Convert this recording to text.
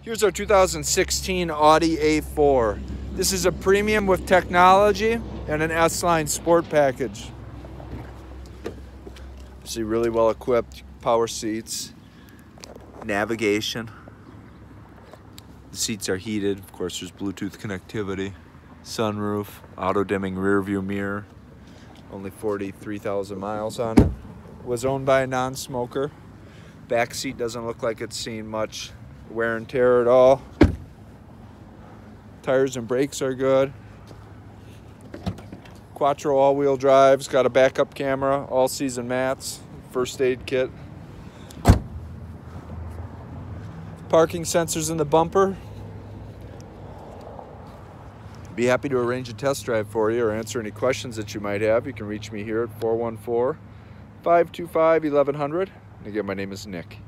Here's our 2016 Audi A4. This is a premium with technology and an S-Line sport package. See, really well equipped, power seats, navigation. The seats are heated. Of course, there's Bluetooth connectivity, sunroof, auto dimming rear view mirror. Only 43,000 miles on it. Was owned by a non-smoker. Back seat doesn't look like it's seen much wear and tear at all. Tires and brakes are good. Quattro all-wheel drives, got a backup camera, all-season mats, first aid kit. Parking sensors in the bumper. Be happy to arrange a test drive for you or answer any questions that you might have. You can reach me here at 414 525 1100. And again, my name is Nick.